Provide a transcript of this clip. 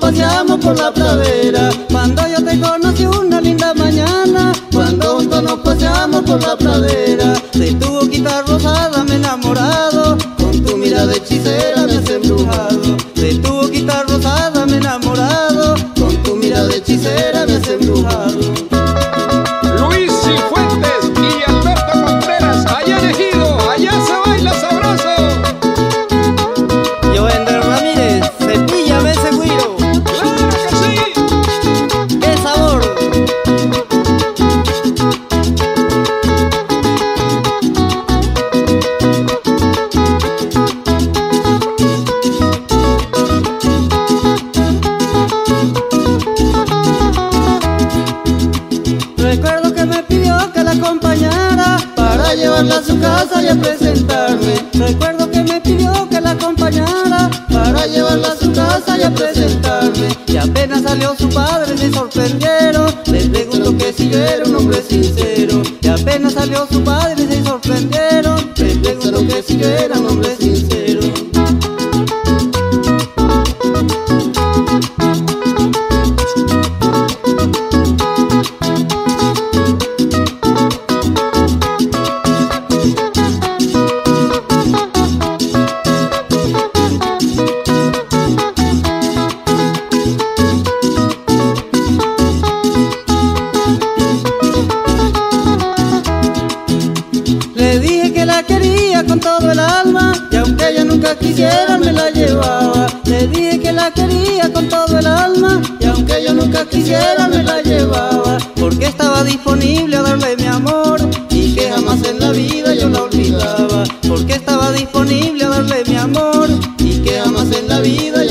paseamos por la pradera. Cuando yo te conocí una linda mañana, cuando juntos nos paseamos por la pradera. De tu boquita rosada me he enamorado, con tu mirada hechicera me has embrujado. De tu boquita rosada me he enamorado, con tu mirada hechicera me has embrujado. Luis Cifuentes y Alberto Contreras, llevarla a su casa y a presentarme. Recuerdo que me pidió que la acompañara para llevarla a su casa y a presentarme. Y apenas salió su padre se sorprendieron. Le pregunto que si yo era un hombre sincero. Y apenas salió su padre se sorprendieron. Le pregunto que si yo era un hombre sincero. Con todo el alma y aunque ella nunca quisiera me la llevaba. Le dije que la quería con todo el alma y aunque ella nunca quisiera me la llevaba. Porque estaba disponible a darle mi amor y que jamás en la vida yo la olvidaba. Porque estaba disponible a darle mi amor y que jamás en la vida